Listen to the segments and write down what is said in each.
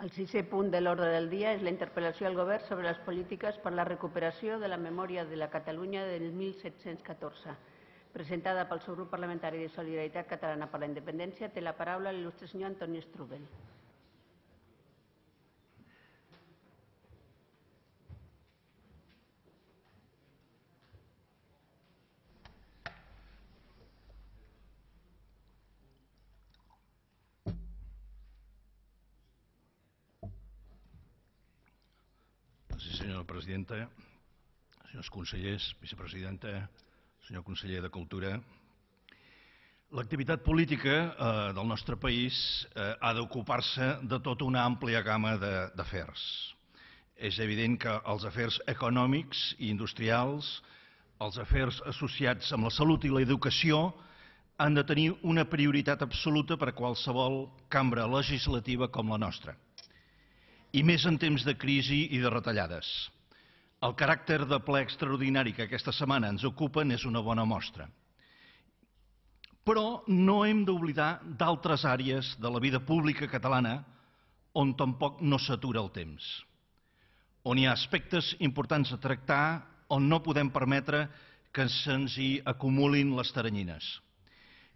El sisè punt de l'ordre del dia és la interpel·lació al Govern sobre les polítiques per la recuperació de la memòria de la Catalunya del 1714. Presentada pel seu grup parlamentari de Solidaritat Catalana per la Independència, té la paraula l'il·lustre senyor Antoni Strubell. Sí, senyora presidenta, senyors consellers, vicepresidenta, senyor conseller de Cultura. L'activitat política eh, del nostre país eh, ha d'ocupar-se de tota una àmplia gamma d'afers. És evident que els afers econòmics i industrials, els afers associats amb la salut i l'educació han de tenir una prioritat absoluta per a qualsevol cambra legislativa com la nostra i més en temps de crisi i de retallades. El caràcter de ple extraordinari que aquesta setmana ens ocupen és una bona mostra. Però no hem d'oblidar d'altres àrees de la vida pública catalana on tampoc no s'atura el temps, on hi ha aspectes importants a tractar on no podem permetre que se'ns hi acumulin les taranyines.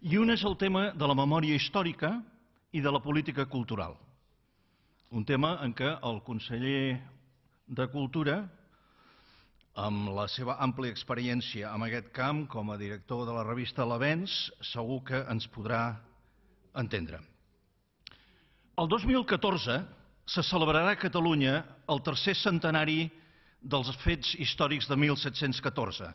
I un és el tema de la memòria històrica i de la política cultural un tema en què el conseller de Cultura, amb la seva àmplia experiència en aquest camp com a director de la revista L'Avenç, segur que ens podrà entendre. El 2014 se celebrarà a Catalunya el tercer centenari dels fets històrics de 1714,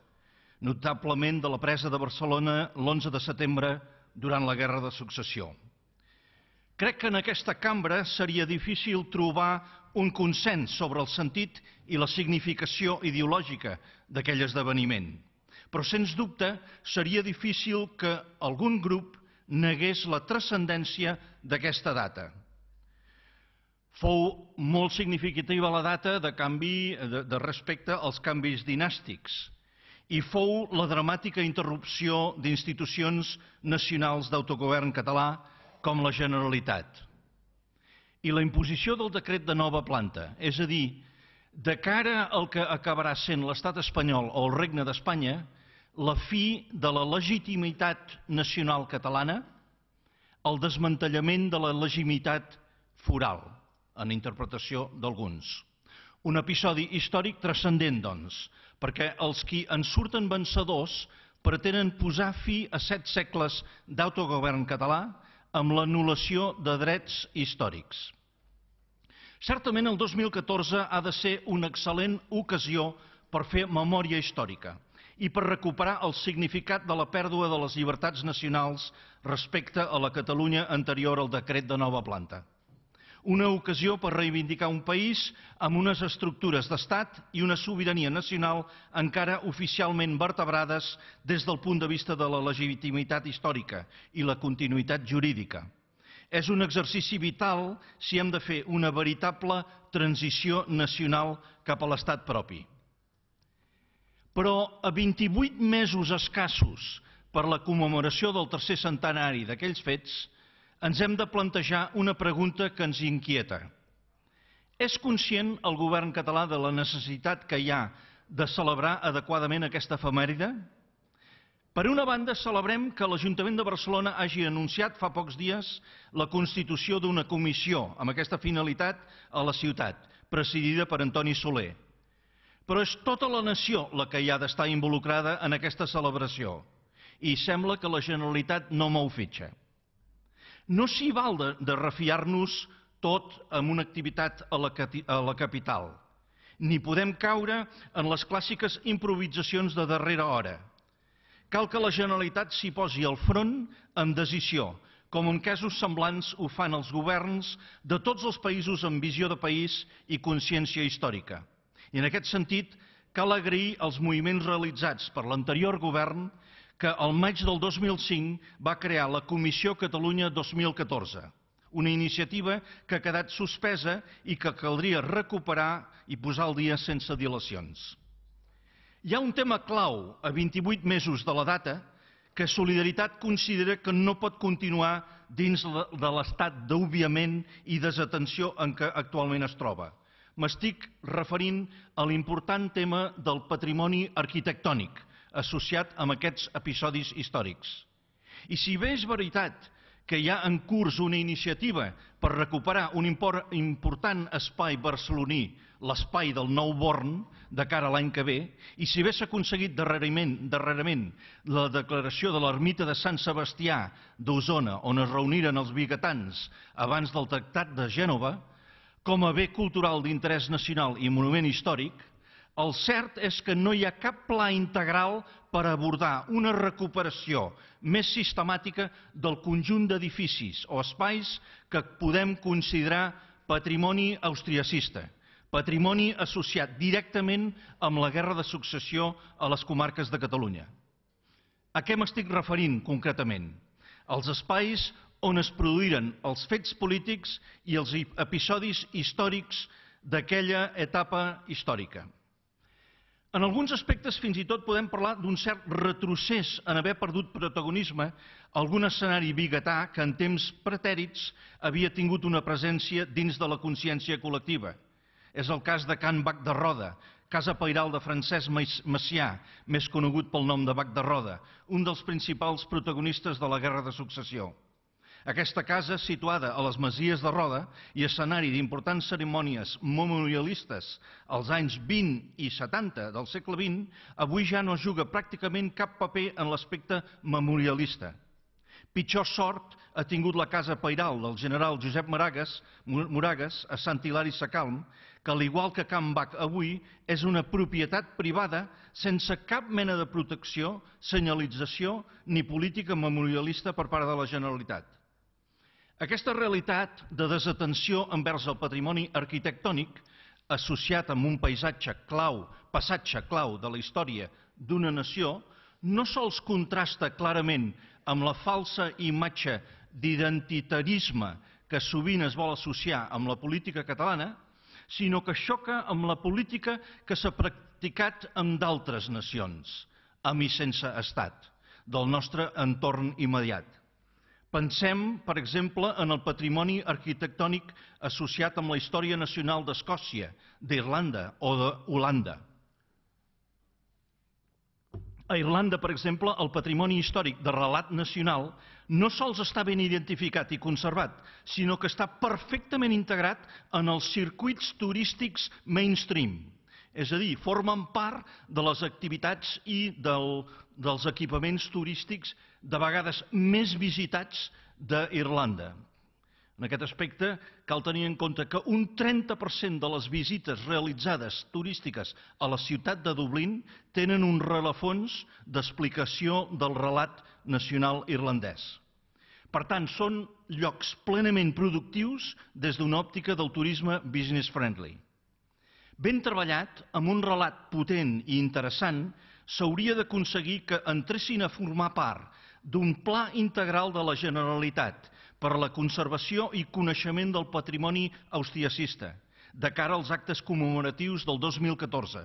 notablement de la presa de Barcelona l'11 de setembre durant la Guerra de Successió. Crec que en aquesta cambra seria difícil trobar un consens sobre el sentit i la significació ideològica d'aquell esdeveniment. Però, sens dubte, seria difícil que algun grup negués la transcendència d'aquesta data. Fou molt significativa la data de, canvi, de, de respecte als canvis dinàstics i fou la dramàtica interrupció d'institucions nacionals d'autogovern català com la Generalitat. I la imposició del decret de nova planta, és a dir, de cara al que acabarà sent l'estat espanyol o el regne d'Espanya, la fi de la legitimitat nacional catalana, el desmantellament de la legitimitat foral, en interpretació d'alguns. Un episodi històric transcendent, doncs, perquè els qui en surten vencedors pretenen posar fi a set segles d'autogovern català amb l'anul·lació de drets històrics. Certament el 2014 ha de ser una excel·lent ocasió per fer memòria històrica i per recuperar el significat de la pèrdua de les llibertats nacionals respecte a la Catalunya anterior al decret de nova planta. Una ocasió per reivindicar un país amb unes estructures d'estat i una sobirania nacional encara oficialment vertebrades des del punt de vista de la legitimitat històrica i la continuïtat jurídica. És un exercici vital si hem de fer una veritable transició nacional cap a l'estat propi. Però a 28 mesos escassos per la commemoració del tercer centenari d'aquells fets, ens hem de plantejar una pregunta que ens inquieta. És conscient el govern català de la necessitat que hi ha de celebrar adequadament aquesta efemèride? Per una banda, celebrem que l'Ajuntament de Barcelona hagi anunciat fa pocs dies la constitució d'una comissió amb aquesta finalitat a la ciutat, presidida per Antoni Soler. Però és tota la nació la que hi ha d'estar involucrada en aquesta celebració i sembla que la Generalitat no mou fitxa. No s'hi val de, de refiar-nos tot amb una activitat a la, a la capital. Ni podem caure en les clàssiques improvisacions de darrera hora. Cal que la Generalitat s'hi posi al front amb decisió, com en casos semblants ho fan els governs de tots els països amb visió de país i consciència històrica. I en aquest sentit, cal agrair els moviments realitzats per l'anterior govern que al maig del 2005 va crear la Comissió Catalunya 2014, una iniciativa que ha quedat suspesa i que caldria recuperar i posar al dia sense dilacions. Hi ha un tema clau a 28 mesos de la data que Solidaritat considera que no pot continuar dins de l'estat d'obviament i desatenció en què actualment es troba. M'estic referint a l'important tema del patrimoni arquitectònic associat amb aquests episodis històrics. I si bé és veritat que hi ha en curs una iniciativa per recuperar un important espai barceloní, l'espai del Nou Born, de cara a l'any que ve, i si bé s'ha aconseguit darrerament, darrerament la declaració de l'ermita de Sant Sebastià d'Osona, on es reuniren els biguetans abans del Tractat de Gènova, com a bé cultural d'interès nacional i monument històric, el cert és que no hi ha cap pla integral per abordar una recuperació més sistemàtica del conjunt d'edificis o espais que podem considerar patrimoni austriacista, patrimoni associat directament amb la guerra de successió a les comarques de Catalunya. A què m'estic referint concretament? Els espais on es produïren els fets polítics i els episodis històrics d'aquella etapa històrica. En alguns aspectes fins i tot podem parlar d'un cert retrocés en haver perdut protagonisme algun escenari biguetà que en temps pretèrits havia tingut una presència dins de la consciència col·lectiva. És el cas de Can Bac de Roda, casa pairal de Francesc Macià, més conegut pel nom de Bac de Roda, un dels principals protagonistes de la Guerra de Successió. Aquesta casa, situada a les Masies de Roda i escenari d'importants cerimònies memorialistes als anys 20 i 70 del segle XX, avui ja no juga pràcticament cap paper en l'aspecte memorialista. Pitjor sort ha tingut la casa pairal del general Josep Moragas, Moragas a Sant Hilari Sacalm, que al igual que Can Bac avui és una propietat privada sense cap mena de protecció, senyalització ni política memorialista per part de la Generalitat. Aquesta realitat de desatenció envers el patrimoni arquitectònic, associat amb un paisatge clau, passatge clau de la història d'una nació, no sols contrasta clarament amb la falsa imatge d'identitarisme que sovint es vol associar amb la política catalana, sinó que xoca amb la política que s'ha practicat en d'altres nacions, amb i sense estat, del nostre entorn immediat. Pensem, per exemple, en el patrimoni arquitectònic associat amb la història nacional d'Escòcia, d'Irlanda o d'Holanda. A Irlanda, per exemple, el patrimoni històric de relat nacional no sols està ben identificat i conservat, sinó que està perfectament integrat en els circuits turístics mainstream. És a dir, formen part de les activitats i del, dels equipaments turístics de vegades més visitats d'Irlanda. En aquest aspecte cal tenir en compte que un 30% de les visites realitzades turístiques a la ciutat de Dublín tenen un relafons d'explicació del relat nacional irlandès. Per tant, són llocs plenament productius des d'una òptica del turisme business friendly. Ben treballat, amb un relat potent i interessant, s'hauria d'aconseguir que entressin a formar part d'un pla integral de la Generalitat per a la conservació i coneixement del patrimoni austriacista de cara als actes commemoratius del 2014.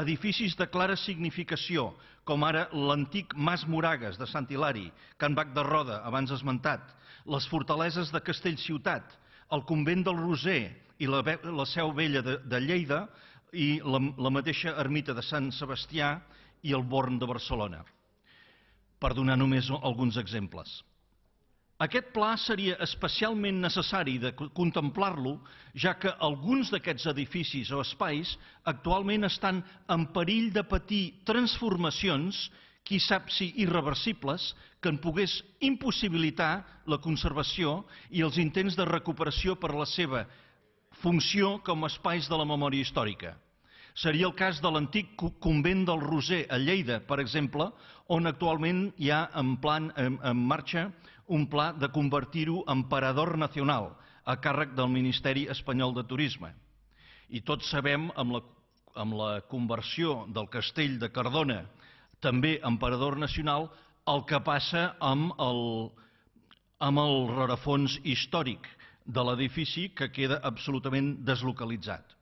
Edificis de clara significació, com ara l'antic Mas Moragues de Sant Hilari, Can Bac de Roda, abans esmentat, les fortaleses de Castellciutat, el convent del Roser i la, la seu vella de, de Lleida i la, la mateixa ermita de Sant Sebastià i el Born de Barcelona, per donar només alguns exemples. Aquest pla seria especialment necessari de contemplar-lo, ja que alguns d'aquests edificis o espais actualment estan en perill de patir transformacions, qui sap si irreversibles, que en pogués impossibilitar la conservació i els intents de recuperació per la seva funció com a espais de la memòria històrica. Seria el cas de l'antic convent del Roser a Lleida, per exemple, on actualment hi ha en, plan, en, en marxa un pla de convertir-ho en parador nacional a càrrec del Ministeri Espanyol de Turisme. I tots sabem, amb la, amb la conversió del castell de Cardona també en parador nacional, el que passa amb el, amb el rarafons històric de l'edifici que queda absolutament deslocalitzat.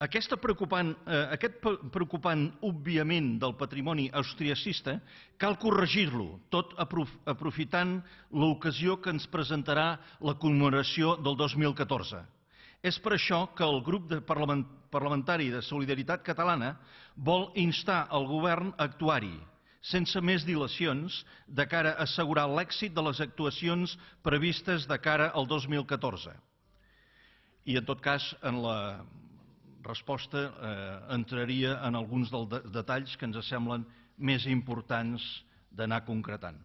Aquesta preocupant, eh, aquest preocupant obviament del patrimoni austriacista cal corregir-lo, tot aprofitant l'ocasió que ens presentarà la commemoració del 2014. És per això que el grup parlamentari de Solidaritat Catalana vol instar el govern a actuar-hi, sense més dilacions, de cara a assegurar l'èxit de les actuacions previstes de cara al 2014. I, en tot cas, en la resposta eh, entraria en alguns dels detalls que ens semblen més importants d'anar concretant.